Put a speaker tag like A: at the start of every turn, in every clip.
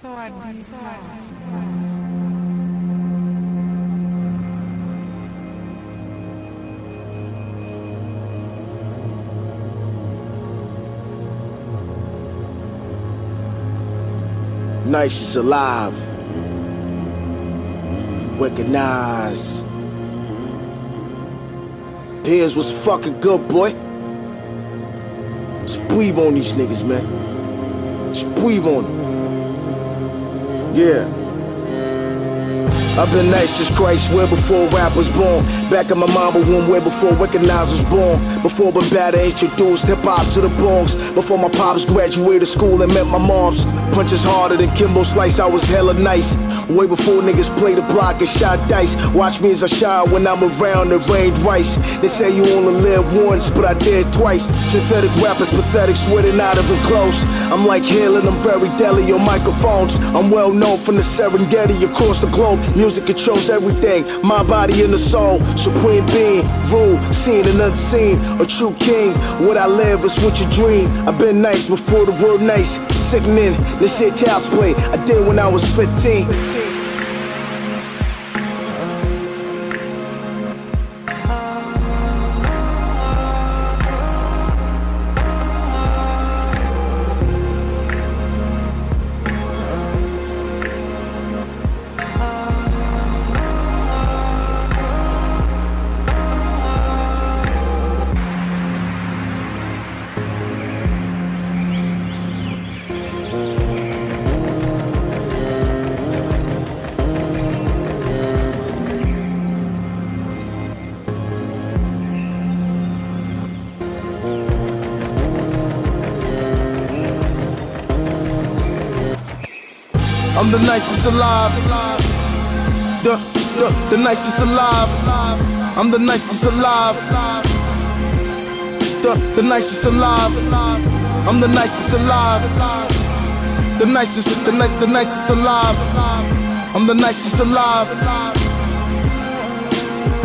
A: สวัสดีค่ะ
B: Nice is alive. Recognize. Piers was fucking good, boy. Just breathe on these niggas, man. Just breathe on them. Yeah. I've been nice since Christ, way before rap was born. Back in my mama womb, way before Recognize was born. Before Bambaataa introduced hip hop to the Bronx. Before my pops graduated school and met my mom's. Punches harder than Kimbo Slice, I was hella nice. Way before niggas played the block and shot dice. Watch me as I shine when I'm around the range rice. They say you only live once, but I did twice. Synthetic rappers, pathetic, swear they're not even close. I'm like hailing, I'm very deadly on microphones. I'm well known from the Serengeti across the globe. Music controls everything, my body and the soul. Supreme being, rule, seen and unseen. A true king, what I live is what you dream. I've been nice before the word nice. Sickening, this shit child's play. I did when I was 15. The nicest alive. The, the, the nicest alive. I'm the nicest alive. The, the nicest alive. I'm the nicest alive. The nicest, the, ni- the nicest alive. I'm the nicest alive.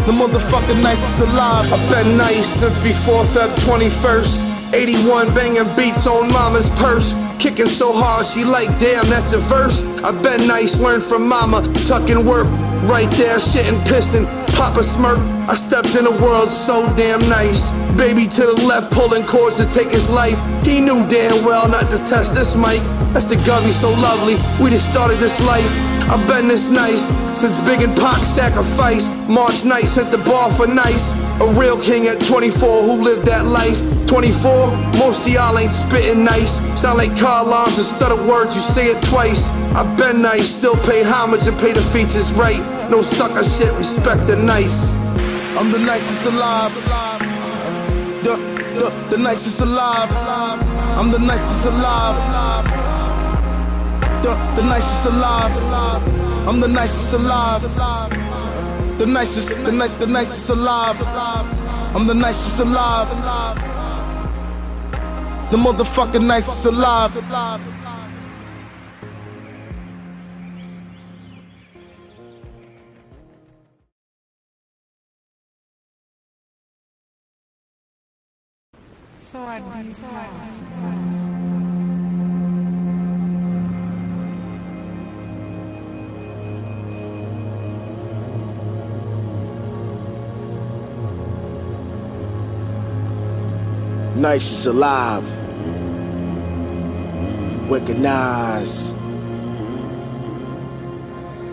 B: The motherfucking nicest alive.
C: I've been nice since before Feb 21st. 81 banging beats on mama's purse. Kicking so hard, she like, damn, that's a verse. I've been nice, learned from mama, tucking work. Right there, shitting, pissing, Papa smirk. I stepped in a world so damn nice. Baby to the left, pulling cords to take his life. He knew damn well not to test this mic. That's the Govy so lovely. We just started this life. I've been this nice since Big and Pac sacrifice. March night sent the bar for nice. A real king at 24 who lived that life. 24, most of y'all ain't spitting nice. Sound like car alarms and stutter words, you say it twice. I've been nice, still pay homage and pay the features right. No sucker shit, respect the nice.
B: I'm the nicest alive. The, the, the nicest alive. I'm the nicest alive. The, the nicest alive. I'm the nicest alive. The nicest, the nice, the nicest alive. I'm the nicest alive. The motherfucking nicest alive.
A: So I'd be
B: Nice is alive. Recognize.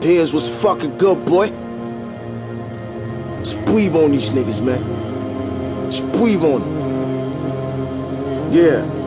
B: Piers was fucking good, boy. Just breathe on these niggas, man. Just breathe on them. Yeah.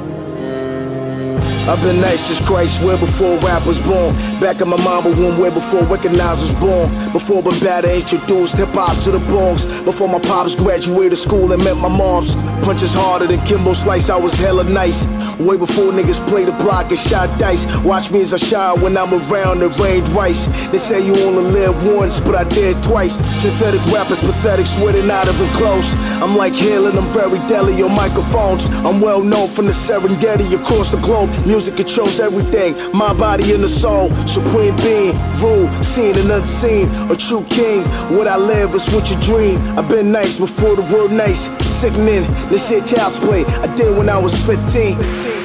B: I've been nice since Christ, way before rap was born. Back in my mama womb, way before Recognize was born. Before Bambaataa introduced hip hop to the Bronx. Before my pops graduated school and met my mom's. Punches harder than Kimbo Slice, I was hella nice. Way before niggas played the block and shot dice. Watch me as I shine when I'm around the range rice. They say you only live once, but I did twice. Synthetic rappers, pathetic, swear they're not even close. I'm like hailing, I'm very deadly on microphones. I'm well known from the Serengeti across the globe. Music controls everything, my body and the soul. Supreme being, rule, seen and unseen. A true king, what I live is what you dream. I've been nice before the world nice. Sickening, this shit child's play. I did when I was 15.
C: 15.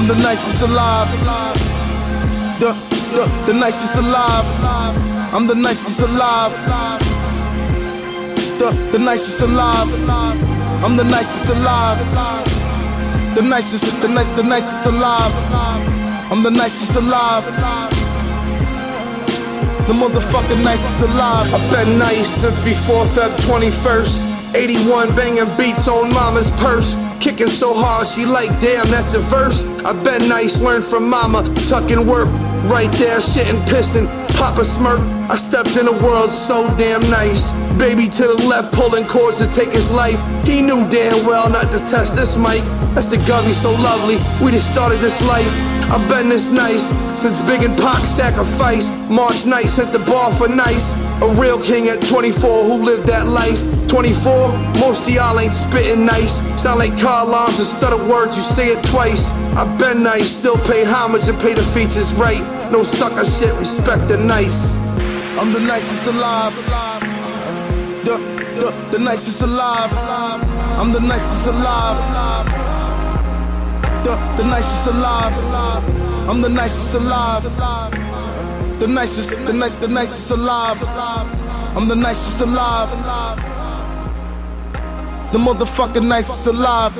B: I'm the nicest alive. The, the, the nicest alive. I'm the nicest alive. The, the nicest alive. I'm the nicest alive. The nicest, the, ni- the nicest alive. I'm the nicest alive. The motherfucking nicest alive.
C: I've been nice since before Feb 21st. 81 banging beats on mama's purse. Kicking so hard, she like, damn, that's a verse. I've been nice, learned from mama, tucking work. Right there, shitting, pissing, Papa smirk. I stepped in a world so damn nice. Baby to the left, pulling cords to take his life. He knew damn well not to test this mic. That's the Govy so lovely. We just started this life. I've been this nice since Big and Pac sacrifice. March night sent the bar for nice. A real king at 24 who lived that life. 24, most of y'all ain't spitting nice. Sound like car alarms instead of words, you say it twice. I've been nice, still pay homage and pay the features right. No sucker shit, respect the nice.
B: I'm the nicest alive. The, the, the nicest alive. I'm the nicest alive. The, the nicest alive. I'm the nicest alive. The nicest, the, ni- the nicest alive. I'm the nicest alive. The motherfucking nicest alive.